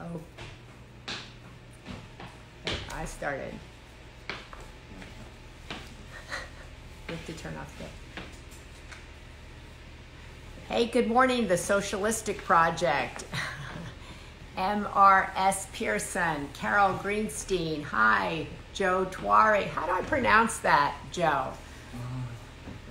Oh. I started. We have to turn off the. Hey, good morning, the Socialistic Project. MRS Pearson, Carol Greenstein, hi, Joe Tuare. How do I pronounce that, Joe?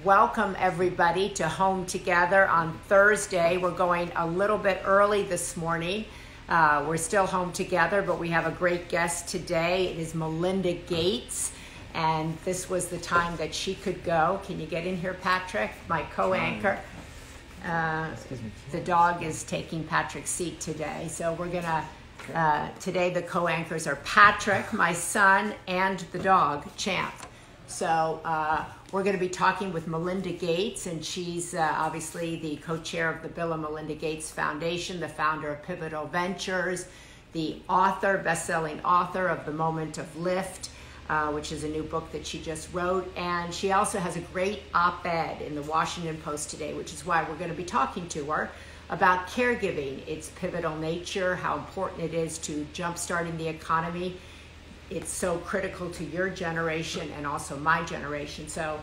Welcome, everybody, to Home Together on Thursday. We're going a little bit early this morning. Uh, we're still home together, but we have a great guest today. It is Melinda Gates, and this was the time that she could go. Can you get in here, Patrick, my co anchor? Uh, the dog is taking Patrick's seat today. So we're gonna, uh, today the co-anchors are Patrick, my son, and the dog, Champ. So uh, we're gonna be talking with Melinda Gates, and she's uh, obviously the co-chair of the Bill and Melinda Gates Foundation, the founder of Pivotal Ventures, the author, best-selling author of The Moment of Lift, uh, which is a new book that she just wrote. And she also has a great op ed in the Washington Post today, which is why we're going to be talking to her about caregiving, its pivotal nature, how important it is to jumpstarting the economy. It's so critical to your generation and also my generation. So,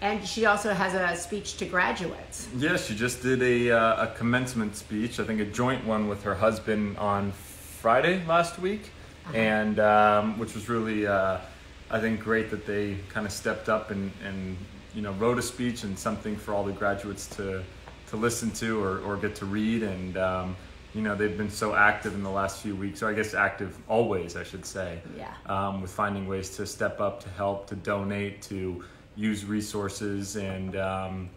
and she also has a speech to graduates. Yeah, she just did a, uh, a commencement speech, I think a joint one with her husband on Friday last week uh-huh. and um, which was really, uh, I think, great that they kind of stepped up and, and you know wrote a speech and something for all the graduates to to listen to or, or get to read and. Um, you know they've been so active in the last few weeks, or I guess active always, I should say. Yeah. Um, with finding ways to step up, to help, to donate, to use resources, and um,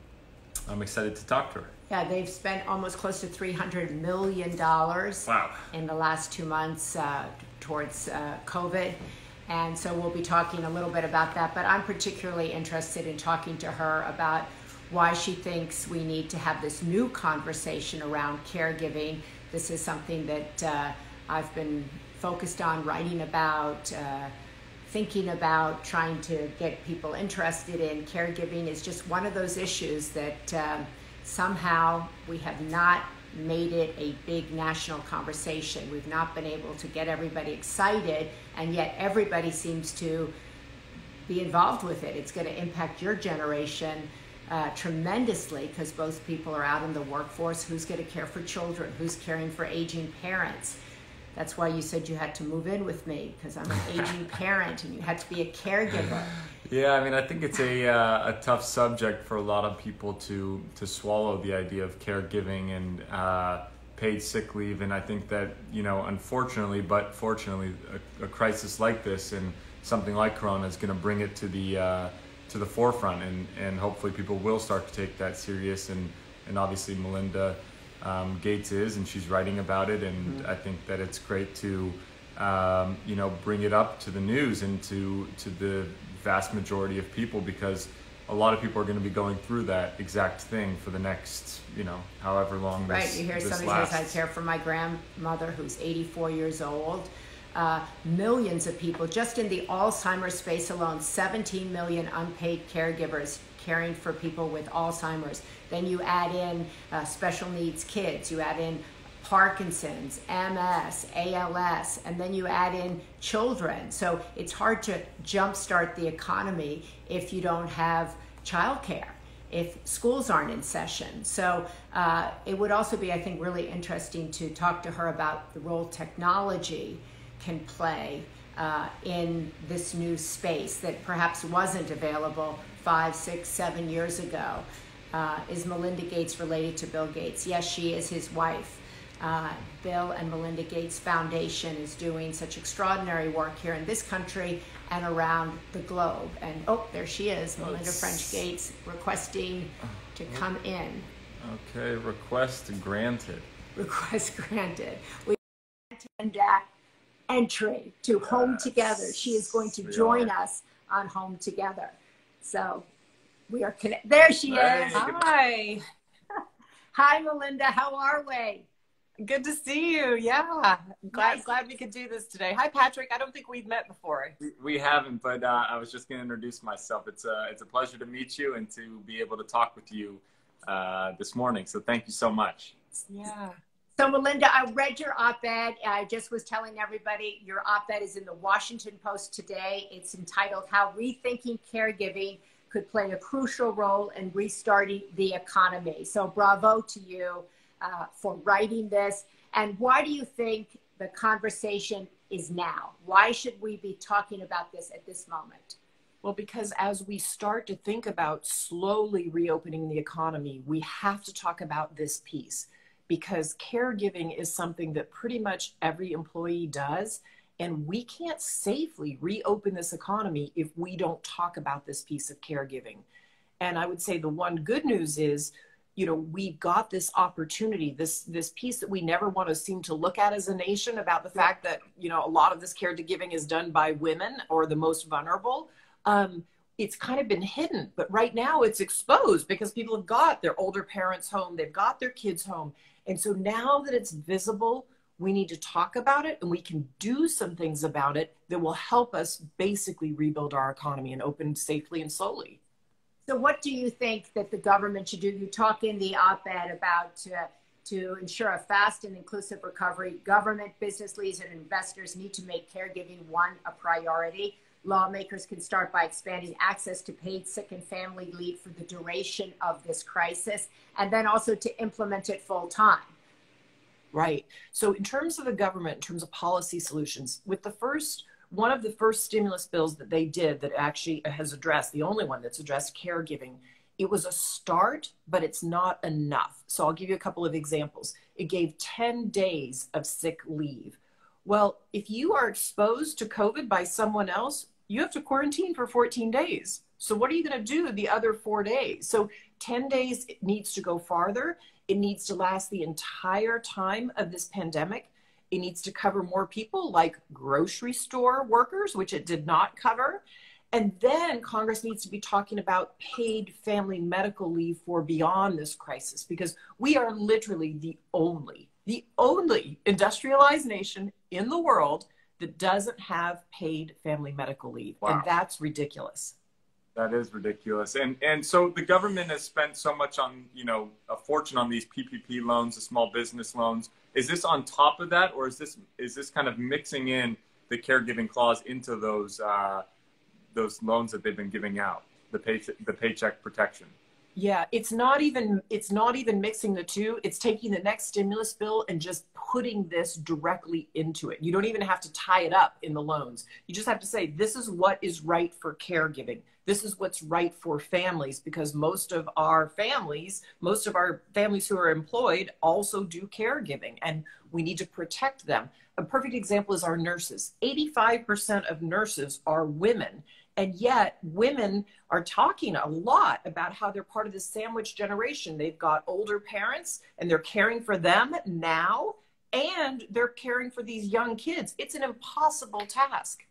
I'm excited to talk to her. Yeah, they've spent almost close to $300 million wow. in the last two months uh, towards uh, COVID. And so we'll be talking a little bit about that. But I'm particularly interested in talking to her about why she thinks we need to have this new conversation around caregiving. This is something that uh, I've been focused on writing about. Uh, thinking about trying to get people interested in caregiving is just one of those issues that um, somehow we have not made it a big national conversation. We've not been able to get everybody excited, and yet everybody seems to be involved with it. It's going to impact your generation uh, tremendously because both people are out in the workforce. Who's going to care for children? Who's caring for aging parents? That's why you said you had to move in with me because I'm an aging parent and you had to be a caregiver. Yeah, I mean, I think it's a uh, a tough subject for a lot of people to to swallow the idea of caregiving and uh, paid sick leave, and I think that you know, unfortunately, but fortunately, a, a crisis like this and something like Corona is going to bring it to the uh, to the forefront, and and hopefully people will start to take that serious, and and obviously Melinda um, Gates is, and she's writing about it, and mm-hmm. I think that it's great to. Um, you know, bring it up to the news and to to the vast majority of people because a lot of people are going to be going through that exact thing for the next, you know, however long. Right. This, you hear somebody lasts. says, "I care for my grandmother who's 84 years old." Uh, millions of people just in the Alzheimer's space alone, 17 million unpaid caregivers caring for people with Alzheimer's. Then you add in uh, special needs kids. You add in Parkinson's, MS, ALS, and then you add in children. So it's hard to jumpstart the economy if you don't have childcare, if schools aren't in session. So uh, it would also be, I think, really interesting to talk to her about the role technology can play uh, in this new space that perhaps wasn't available five, six, seven years ago. Uh, is Melinda Gates related to Bill Gates? Yes, she is his wife uh, Bill and Melinda Gates Foundation is doing such extraordinary work here in this country and around the globe. And oh, there she is, oh, Melinda French Gates, requesting to come in. Okay, request granted. Request granted. We and that entry to Home Together. She is going to join us on Home Together. So we are connected. There she is. Hi. Hi, Melinda. How are we? Good to see you. Yeah. Glad nice. glad we could do this today. Hi Patrick. I don't think we've met before. We, we haven't, but uh, I was just going to introduce myself. It's a it's a pleasure to meet you and to be able to talk with you uh, this morning. So thank you so much. Yeah. So, Melinda, I read your op ed. I just was telling everybody your op ed is in the Washington Post today. It's entitled How Rethinking Caregiving Could Play a Crucial Role in Restarting the Economy. So, bravo to you uh, for writing this. And why do you think the conversation is now? Why should we be talking about this at this moment? Well, because as we start to think about slowly reopening the economy, we have to talk about this piece because caregiving is something that pretty much every employee does. And we can't safely reopen this economy if we don't talk about this piece of caregiving. And I would say the one good news is, you know, we've got this opportunity, this this piece that we never want to seem to look at as a nation about the fact that, you know, a lot of this caregiving is done by women or the most vulnerable. Um, it's kind of been hidden, but right now it's exposed because people have got their older parents home, they've got their kids home, and so now that it's visible, we need to talk about it and we can do some things about it that will help us basically rebuild our economy and open safely and slowly. So, what do you think that the government should do? You talk in the op ed about uh, to ensure a fast and inclusive recovery. Government, business leaders, and investors need to make caregiving one a priority. Lawmakers can start by expanding access to paid sick and family leave for the duration of this crisis, and then also to implement it full time. Right. So, in terms of the government, in terms of policy solutions, with the first one of the first stimulus bills that they did that actually has addressed the only one that's addressed caregiving, it was a start, but it's not enough. So, I'll give you a couple of examples. It gave 10 days of sick leave. Well, if you are exposed to COVID by someone else, you have to quarantine for 14 days. So what are you going to do the other four days? So 10 days it needs to go farther. It needs to last the entire time of this pandemic. It needs to cover more people like grocery store workers, which it did not cover. And then Congress needs to be talking about paid family medical leave for beyond this crisis because we are literally the only, the only industrialized nation in the world that doesn't have paid family medical leave. Wow. And that's ridiculous. That is ridiculous. And and so the government has spent so much on, you know, a fortune on these PPP loans, the small business loans. Is this on top of that or is this is this kind of mixing in the caregiving clause into those uh, those loans that they've been giving out, the pay the paycheck protection? Yeah, it's not even it's not even mixing the two. It's taking the next stimulus bill and just putting this directly into it. You don't even have to tie it up in the loans. You just have to say this is what is right for caregiving. This is what's right for families because most of our families, most of our families who are employed also do caregiving and we need to protect them. A perfect example is our nurses. 85% of nurses are women and yet, women are talking a lot about how they're part of the sandwich generation. They've got older parents and they're caring for them now, and they're caring for these young kids. It's an impossible task.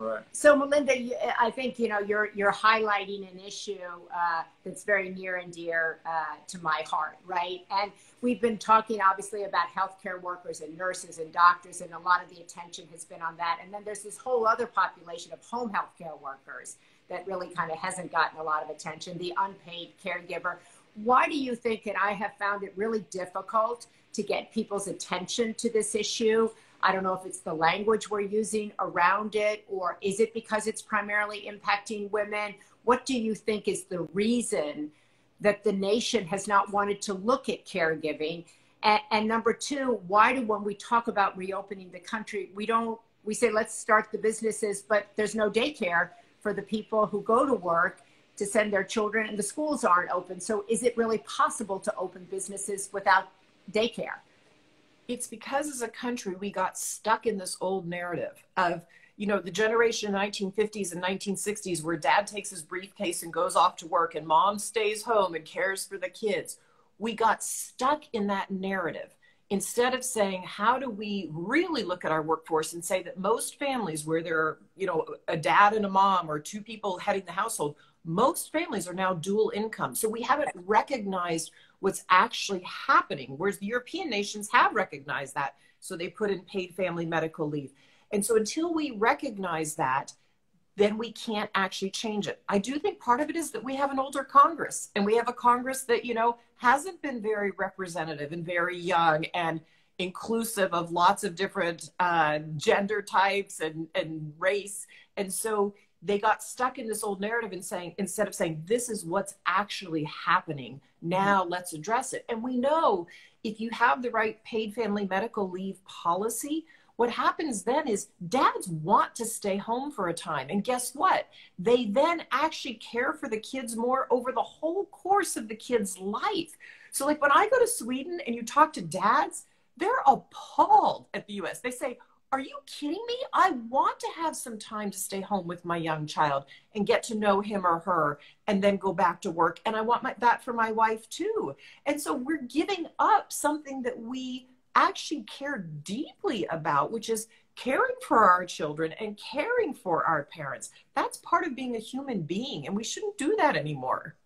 Right. So, Melinda, I think you know you're you're highlighting an issue uh, that's very near and dear uh, to my heart, right? And we've been talking obviously about healthcare workers and nurses and doctors, and a lot of the attention has been on that. And then there's this whole other population of home healthcare workers that really kind of hasn't gotten a lot of attention. The unpaid caregiver. Why do you think? And I have found it really difficult to get people's attention to this issue. I don't know if it's the language we're using around it, or is it because it's primarily impacting women? What do you think is the reason that the nation has not wanted to look at caregiving? And, and number two, why do when we talk about reopening the country, we don't we say let's start the businesses, but there's no daycare for the people who go to work to send their children, and the schools aren't open. So is it really possible to open businesses without daycare? It's because as a country we got stuck in this old narrative of you know the generation the 1950s and 1960s where dad takes his briefcase and goes off to work and mom stays home and cares for the kids. We got stuck in that narrative. Instead of saying how do we really look at our workforce and say that most families where there are you know a dad and a mom or two people heading the household most families are now dual income so we haven't recognized what's actually happening, whereas the European nations have recognized that. So they put in paid family medical leave. And so until we recognize that, then we can't actually change it. I do think part of it is that we have an older Congress and we have a Congress that, you know, hasn't been very representative and very young and inclusive of lots of different uh, gender types and, and race. And so they got stuck in this old narrative and saying, instead of saying, this is what's actually happening, now mm-hmm. let's address it. And we know if you have the right paid family medical leave policy, what happens then is dads want to stay home for a time. And guess what? They then actually care for the kids more over the whole course of the kid's life. So, like when I go to Sweden and you talk to dads, they're appalled at the US. They say, Are you kidding me? I want to have some time to stay home with my young child and get to know him or her and then go back to work. And I want my, that for my wife too. And so we're giving up something that we actually care deeply about, which is caring for our children and caring for our parents. That's part of being a human being, and we shouldn't do that anymore.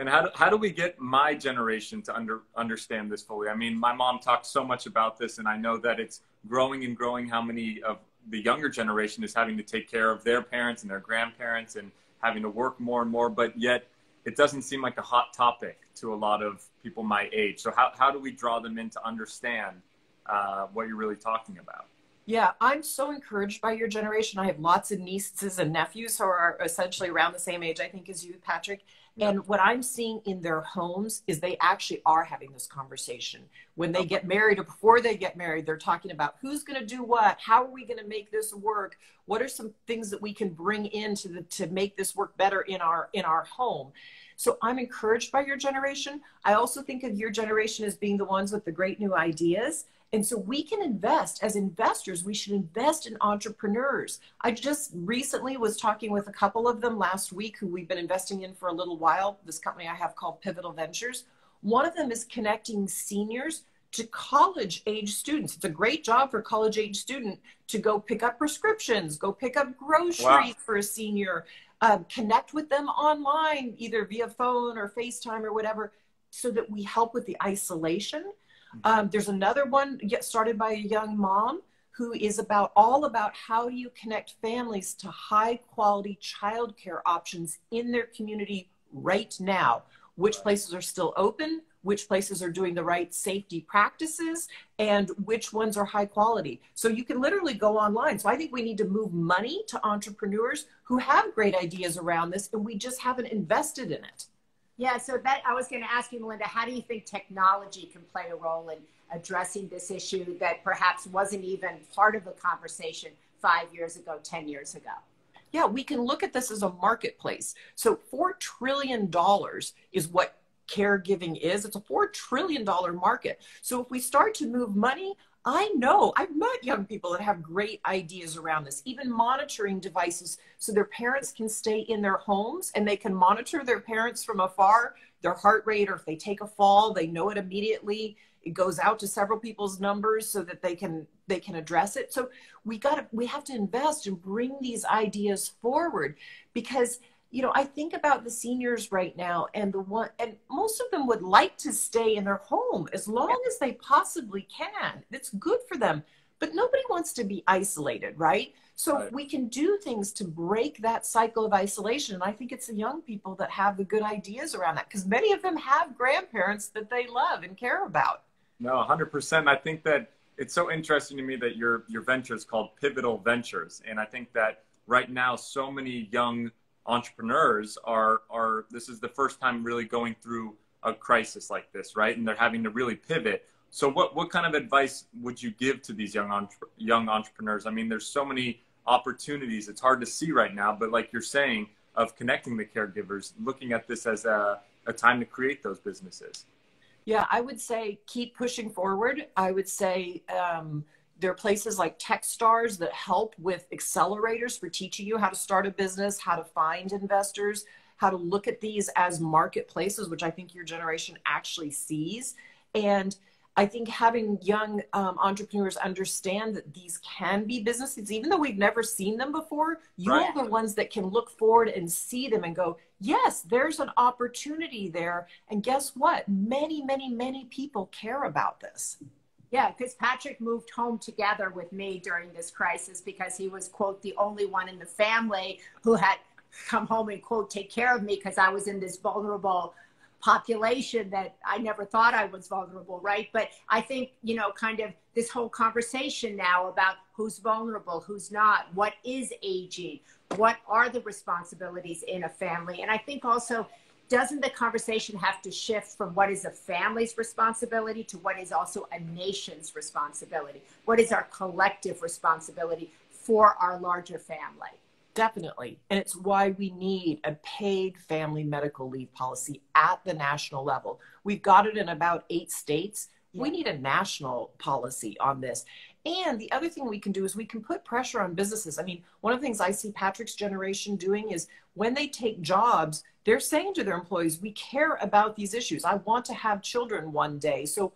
And how do, how do we get my generation to under, understand this fully? I mean, my mom talks so much about this, and I know that it's growing and growing how many of the younger generation is having to take care of their parents and their grandparents and having to work more and more, but yet it doesn't seem like a hot topic to a lot of people my age. So how, how do we draw them in to understand uh, what you're really talking about. Yeah, I'm so encouraged by your generation. I have lots of nieces and nephews who are essentially around the same age, I think, as you, Patrick. And what I'm seeing in their homes is they actually are having this conversation. When they get married or before they get married, they're talking about who's going to do what, how are we going to make this work, what are some things that we can bring in to, the, to make this work better in our in our home. So I'm encouraged by your generation. I also think of your generation as being the ones with the great new ideas and so we can invest as investors, we should invest in entrepreneurs. I just recently was talking with a couple of them last week who we've been investing in for a little while. This company I have called Pivotal Ventures. One of them is connecting seniors to college age students. It's a great job for a college age student to go pick up prescriptions, go pick up groceries wow. for a senior, um, connect with them online, either via phone or FaceTime or whatever, so that we help with the isolation um, there's another one get started by a young mom who is about all about how do you connect families to high quality childcare options in their community right now. Which places are still open, which places are doing the right safety practices, and which ones are high quality. So you can literally go online. So I think we need to move money to entrepreneurs who have great ideas around this, and we just haven't invested in it. Yeah, so that I was going to ask you, Melinda, how do you think technology can play a role in addressing this issue that perhaps wasn't even part of the conversation five years ago, 10 years ago? Yeah, we can look at this as a marketplace. So $4 trillion is what caregiving is. It's a $4 trillion market. So if we start to move money, I know I've met young people that have great ideas around this, even monitoring devices so their parents can stay in their homes and they can monitor their parents from afar, their heart rate, or if they take a fall, they know it immediately. It goes out to several people's numbers so that they can they can address it. So we got to we have to invest and bring these ideas forward because you know, I think about the seniors right now and the one, and most of them would like to stay in their home as long as they possibly can. It's good for them, but nobody wants to be isolated, right? So right. we can do things to break that cycle of isolation. And I think it's the young people that have the good ideas around that because many of them have grandparents that they love and care about. No, 100%. I think that it's so interesting to me that your, your venture is called Pivotal Ventures. And I think that right now, so many young entrepreneurs are are this is the first time really going through a crisis like this, right? And they're having to really pivot. So what what kind of advice would you give to these young entre- young entrepreneurs? I mean, there's so many opportunities. It's hard to see right now, but like you're saying, of connecting the caregivers, looking at this as a, a time to create those businesses. Yeah, I would say keep pushing forward. I would say um, there are places like Techstars that help with accelerators for teaching you how to start a business, how to find investors, how to look at these as marketplaces, which I think your generation actually sees. And I think having young um, entrepreneurs understand that these can be businesses, even though we've never seen them before, you right. are the ones that can look forward and see them and go, yes, there's an opportunity there. And guess what? Many, many, many people care about this. Yeah, because Patrick moved home together with me during this crisis because he was, quote, the only one in the family who had come home and, quote, take care of me because I was in this vulnerable population that I never thought I was vulnerable, right? But I think, you know, kind of this whole conversation now about who's vulnerable, who's not, what is aging, what are the responsibilities in a family. And I think also, doesn't the conversation have to shift from what is a family's responsibility to what is also a nation's responsibility? What is our collective responsibility for our larger family? Definitely. And it's why we need a paid family medical leave policy at the national level. We've got it in about eight states. Yeah. We need a national policy on this. And the other thing we can do is we can put pressure on businesses. I mean, one of the things I see Patrick's generation doing is when they take jobs, they're saying to their employees, we care about these issues. I want to have children one day. So,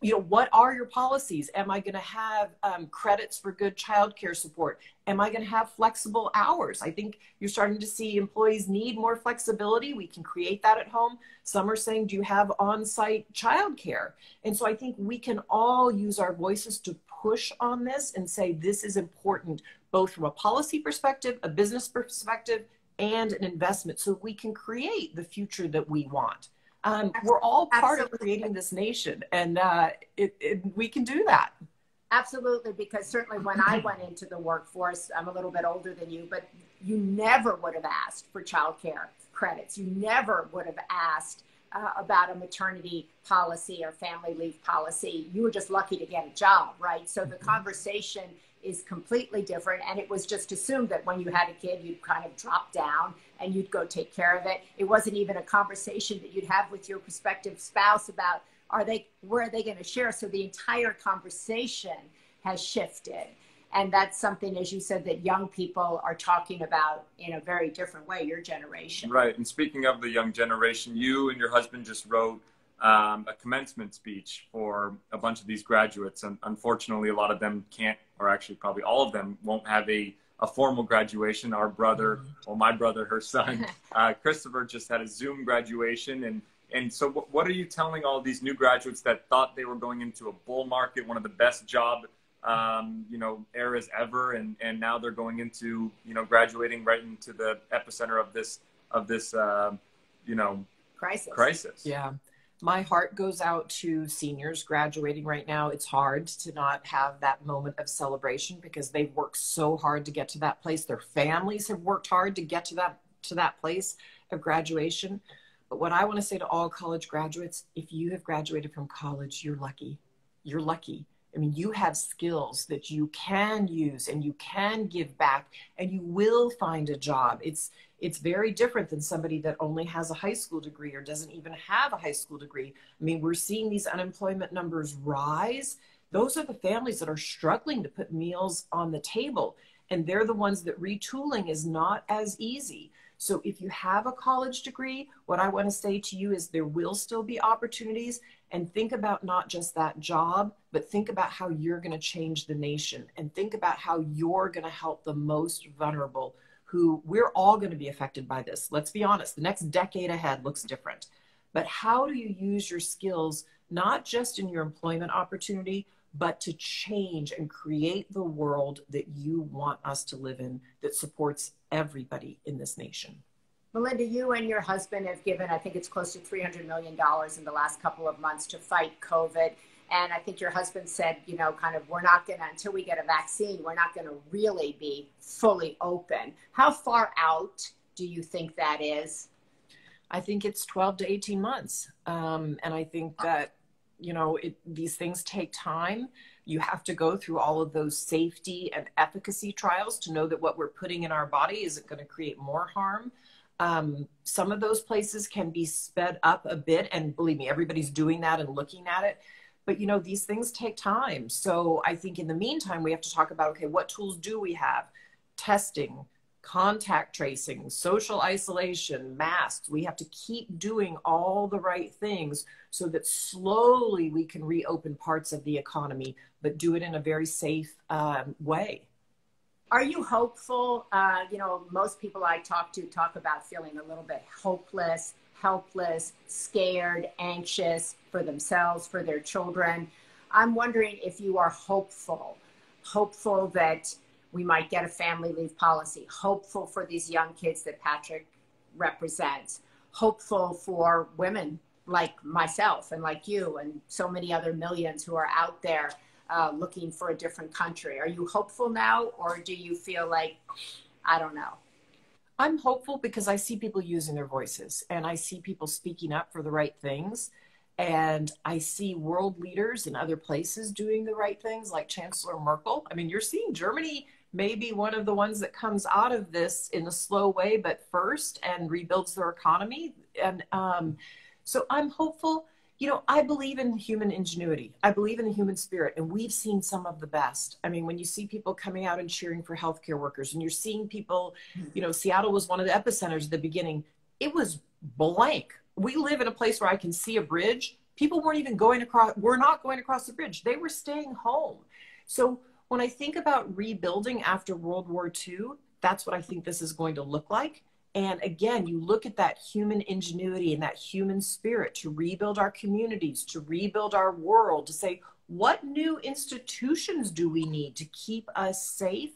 you know, what are your policies? Am I going to have um, credits for good childcare support? Am I going to have flexible hours? I think you're starting to see employees need more flexibility. We can create that at home. Some are saying, do you have on site childcare? And so I think we can all use our voices to push on this and say this is important, both from a policy perspective, a business perspective, and an investment so we can create the future that we want. Um, we're all part Absolutely. of creating this nation, and uh, it, it, we can do that. Absolutely, because certainly when I went into the workforce, I'm a little bit older than you, but you never would have asked for childcare credits. You never would have asked uh, about a maternity policy or family leave policy. You were just lucky to get a job, right? So the mm-hmm. conversation is completely different. And it was just assumed that when you had a kid, you'd kind of drop down and you'd go take care of it. It wasn't even a conversation that you'd have with your prospective spouse about are they where are they going to share. So the entire conversation has shifted. And that's something, as you said, that young people are talking about in a very different way, your generation. Right. And speaking of the young generation, you and your husband just wrote um, a commencement speech for a bunch of these graduates. And unfortunately, a lot of them can't, or actually, probably all of them won't have a, a formal graduation. Our brother, mm-hmm. well, my brother, her son, uh, Christopher, just had a Zoom graduation. And, and so, what are you telling all these new graduates that thought they were going into a bull market, one of the best job um, you know, eras ever, and and now they're going into you know graduating right into the epicenter of this of this uh, you know crisis. Crisis. Yeah. My heart goes out to seniors graduating right now. It's hard to not have that moment of celebration because they've worked so hard to get to that place. Their families have worked hard to get to that to that place of graduation. But what I want to say to all college graduates, if you have graduated from college, you're lucky. You're lucky I mean, you have skills that you can use and you can give back and you will find a job. It's it's very different than somebody that only has a high school degree or doesn't even have a high school degree. I mean, we're seeing these unemployment numbers rise. Those are the families that are struggling to put meals on the table. And they're the ones that retooling is not as easy. So if you have a college degree, what I want to say to you is there will still be opportunities and think about not just that job, but think about how you're going to change the nation and think about how you're going to help the most vulnerable who we're all going to be affected by this. Let's be honest, the next decade ahead looks different. But how do you use your skills, not just in your employment opportunity, but to change and create the world that you want us to live in that supports everybody in this nation? Melinda, you and your husband have given, I think it's close to $300 million in the last couple of months to fight COVID. And I think your husband said, you know, kind of, we're not going to, until we get a vaccine, we're not going to really be fully open. How far out do you think that is? I think it's 12 to 18 months. Um, and I think that, you know, it, these things take time. You have to go through all of those safety and efficacy trials to know that what we're putting in our body isn't going to create more harm. Um, some of those places can be sped up a bit, and believe me, everybody's doing that and looking at it. But you know, these things take time. So I think in the meantime, we have to talk about okay, what tools do we have? Testing, contact tracing, social isolation, masks. We have to keep doing all the right things so that slowly we can reopen parts of the economy, but do it in a very safe um, way. Are you hopeful? Uh, you know, most people I talk to talk about feeling a little bit hopeless, helpless, scared, anxious for themselves, for their children. I'm wondering if you are hopeful, hopeful that we might get a family leave policy, hopeful for these young kids that Patrick represents, hopeful for women like myself and like you and so many other millions who are out there uh, looking for a different country. Are you hopeful now, or do you feel like, I don't know? I'm hopeful because I see people using their voices and I see people speaking up for the right things. And I see world leaders in other places doing the right things, like Chancellor Merkel. I mean, you're seeing Germany maybe one of the ones that comes out of this in a slow way, but first and rebuilds their economy. And um, so I'm hopeful you know, I believe in human ingenuity. I believe in the human spirit, and we've seen some of the best. I mean, when you see people coming out and cheering for healthcare workers, and you're seeing people, hmm. you know, Seattle was one of the epicenters at the beginning. It was blank. We live in a place where I can see a bridge. People weren't even going across, we're not going across the bridge. They were staying home. So when I think about rebuilding after World War II, that's what I think this is going to look like. And again, you look at that human ingenuity and that human spirit to rebuild our communities, to rebuild our world, to say, what new institutions do we need to keep us safe?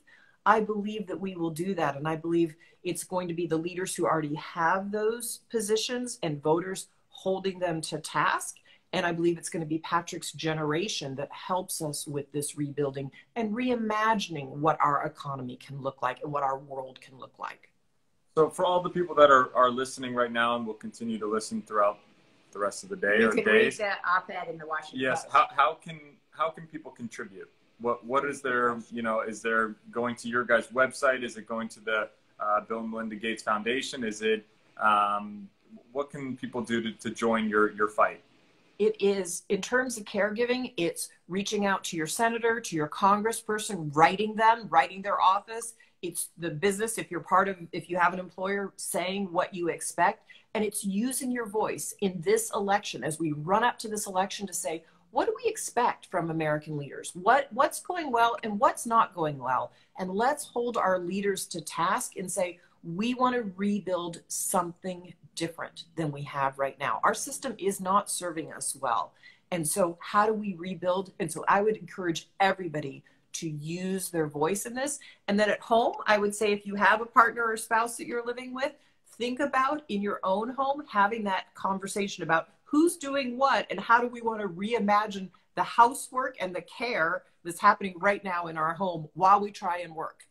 I believe that we will do that. And I believe it's going to be the leaders who already have those positions and voters holding them to task. And I believe it's going to be Patrick's generation that helps us with this rebuilding and reimagining what our economy can look like and what our world can look like. So for all the people that are, are listening right now and will continue to listen throughout the rest of the day you or can days. read the op-ed in the Washington Yes. Post. How, how can how can people contribute? What what is there you know is there going to your guys' website? Is it going to the uh, Bill and Melinda Gates Foundation? Is it um, what can people do to, to join your your fight? It is in terms of caregiving it's reaching out to your senator to your congressperson writing them writing their office. It's the business if you're part of if you have an employer saying what you expect. And it's using your voice in this election as we run up to this election to say what do we expect from american leaders? What what's going well and what's not going well? And let's hold our leaders to task and say we want to rebuild something different than we have right now. Our system is not serving us well. And so how do we rebuild? And so i would encourage everybody to use their voice in this. And then at home, I would say if you have a partner or spouse that you're living with, think about in your own home having that conversation about who's doing what and how do we want to reimagine the housework and the care that's happening right now in our home while we try and work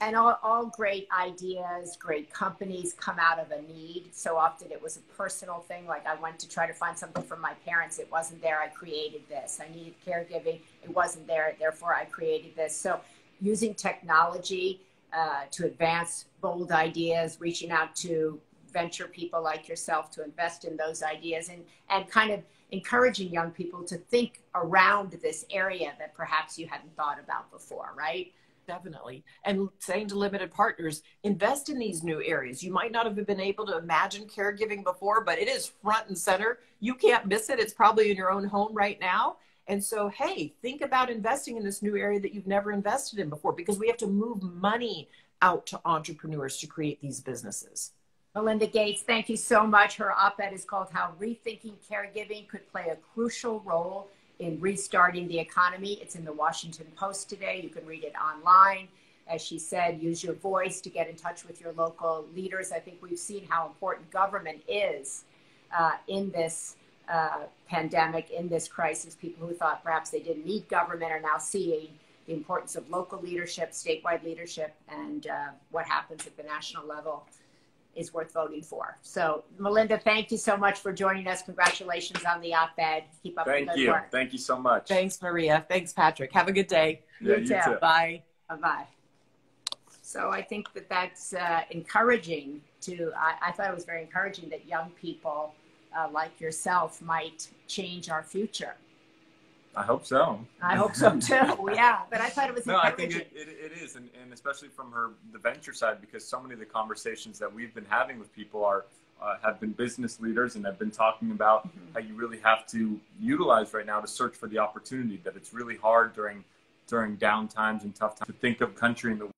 and all, all great ideas, great companies come out of a need. So often it was a personal thing. Like I went to try to find something for my parents. It wasn't there. I created this. I needed caregiving. It wasn't there. Therefore, I created this. So using technology uh, to advance bold ideas, reaching out to venture people like yourself to invest in those ideas and, and kind of encouraging young people to think around this area that perhaps you hadn't thought about before, right? Definitely. And saying to limited partners, invest in these new areas. You might not have been able to imagine caregiving before, but it is front and center. You can't miss it. It's probably in your own home right now. And so, hey, think about investing in this new area that you've never invested in before because we have to move money out to entrepreneurs to create these businesses. Melinda Gates, thank you so much. Her op ed is called How Rethinking Caregiving Could Play a Crucial Role in restarting the economy. It's in the Washington Post today. You can read it online. As she said, use your voice to get in touch with your local leaders. I think we've seen how important government is uh, in this uh, pandemic, in this crisis. People who thought perhaps they didn't need government are now seeing the importance of local leadership, statewide leadership, and uh, what happens at the national level is worth voting for. So, Melinda, thank you so much for joining us. Congratulations on the op-ed. Keep up Thank the good you. work. Thank you so much. Thanks, Maria. Thanks, Patrick. Have a good day. Yeah, You you too. too. Bye. Bye-bye. So I think that that's uh, encouraging to, I, I thought it was very encouraging that young people uh, like yourself might change our future. I hope so. I hope so too. yeah, but I thought it was No, I think it, it, it is, and, and especially from her the venture side, because so many of the conversations that we've been having with people are uh, have been business leaders and have been talking about Mhm. how you really have to utilize right now to search for the opportunity. That it's really hard during during down times and tough times to think of country in the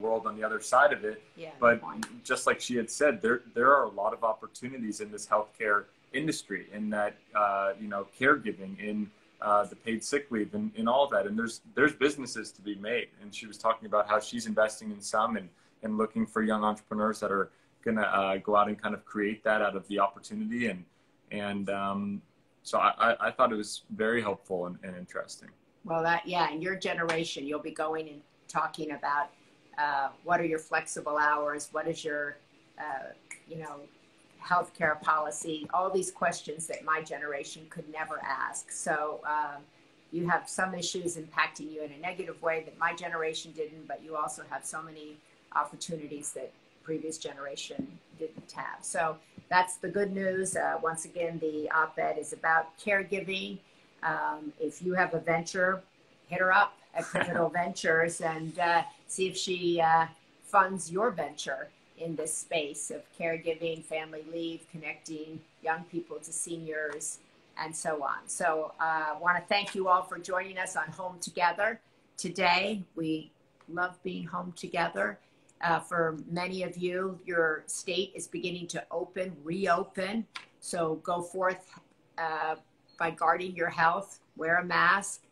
world on the other side of it yeah, but just like she had said, there there are a lot of opportunities in this healthcare industry, in that uh, you know caregiving, in uh, the paid sick leave, and in all that. And there's there's businesses to be made. And she was talking about how she's investing in some and and looking for young entrepreneurs that are going to uh, go out and kind of create that out of the opportunity. And and um, so I, I thought it was very helpful and, and interesting. Well, that yeah, in your generation, you'll be going and talking about uh, what are your flexible hours, what is your, uh, you know, healthcare policy, all these questions that my generation could never ask. So um, you have some issues impacting you in a negative way that my generation didn't, but you also have so many opportunities that previous generation didn't have. So that's the good news. Uh, once again, the op-ed is about caregiving. Um, if you have a venture, hit her up at Pivotal Ventures and uh, see if she uh, funds your venture in this space of caregiving, family leave, connecting young people to seniors, and so on. So I uh, want to thank you all for joining us on Home Together today. We love being home together. Uh, for many of you, your state is beginning to open, reopen. So go forth uh, by guarding your health, wear a mask,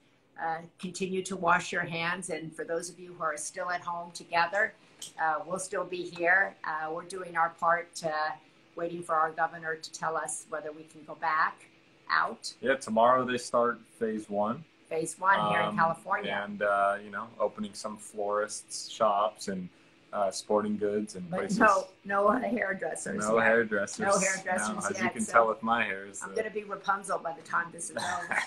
uh, continue to wash your hands. And for those of you who are still at home together, uh, we'll still be here. Uh, we're doing our part, waiting for our governor to tell us whether we can go back out. Yeah, tomorrow they start phase one. Phase one here um, in California. And, uh, you know, opening some florists' shops and uh, sporting goods and but places. No, no hairdressers. No hairdressers. No hairdressers no, as yet, you can so tell with my hair. I'm going to be Rapunzel by the time this is over.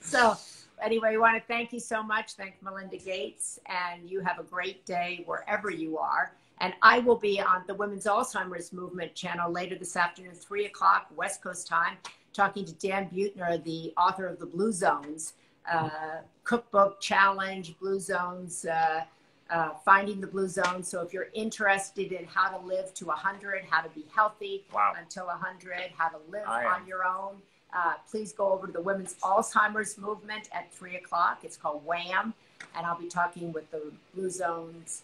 so anyway, we want to thank you so much. Thank Melinda Gates, and you have a great day wherever you are. And I will be on the Women's Alzheimer's Movement channel later this afternoon, three o'clock West Coast time, talking to Dan Buettner, the author of the Blue Zones uh, cookbook challenge, Blue Zones. Uh, uh, finding the blue zone. So if you're interested in how to live to 100, how to be healthy wow. until 100, how to live on your own, uh, please go over to the Women's Alzheimer's Movement at 3 o'clock. It's called WHAM. And I'll be talking with the Blue Zone's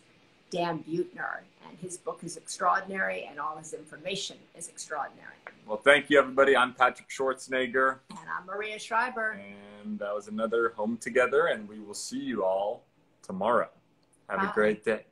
Dan Buettner. And his book is extraordinary, and all his information is extraordinary. Well, thank you, everybody. I'm Patrick Schwarzenegger. And I'm Maria Shriver. And that was another Home Together, and we will see you all tomorrow. Have Bye. a great day.